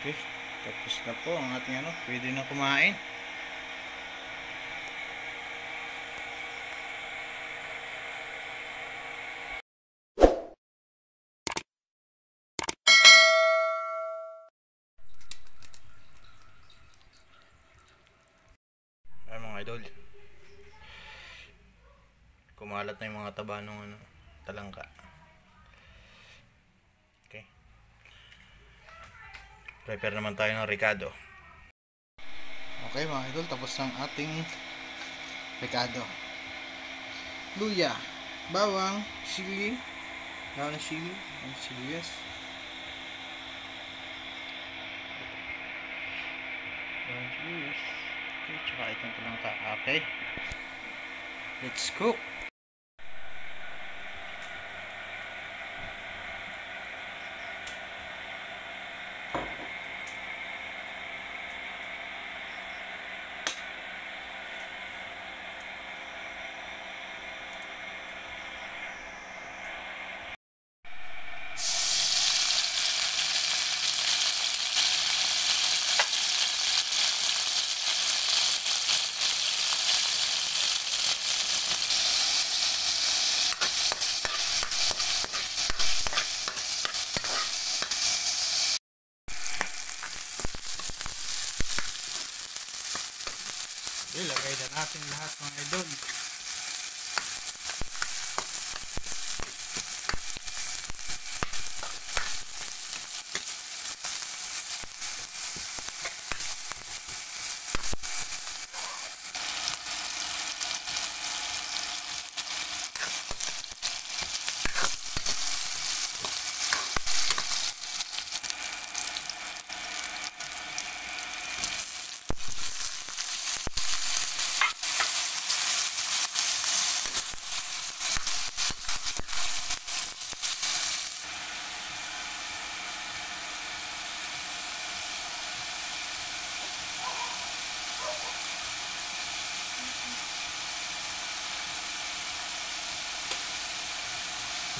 Okay, tapos na po ang ating ano, pwede na kumain. Ay mga idol. Kumalat na yung mga taba ng ano, talangka. Prepare naman tayo ng Ricardo. Okay mga idol, tapos ang ating Ricardo. Luya, bawang, sili, bawang ng sili, ang sibuyas. Bawang sibuyas. Okay, tsaka itong talangka. Okay. Let's cook. Natin lahat mga idol.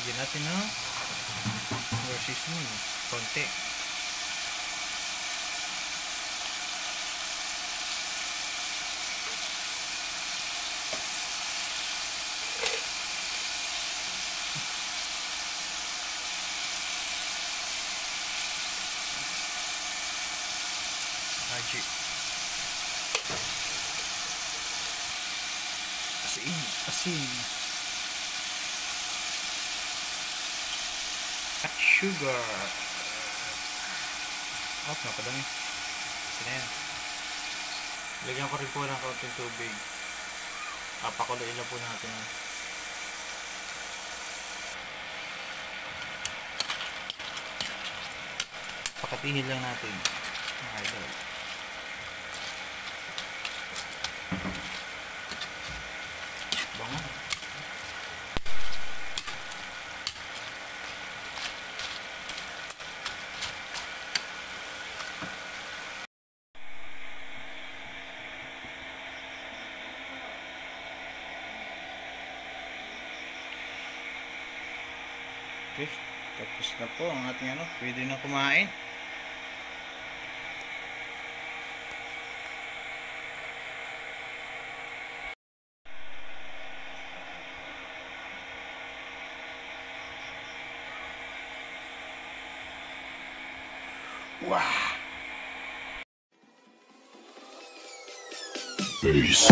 Bigyan natin ng more seasoning. Konti. Aji. Asin. Asin. At sugar. Oh, napadami. Sige na yan. Lagyan ko rin po ng kaunting tubig. Papakuluin lang po natin. Pakatihin lang natin. Mga idol. Bango. Okay, tapos na po ang ating ano, pwede na kumain. Wow! Peace.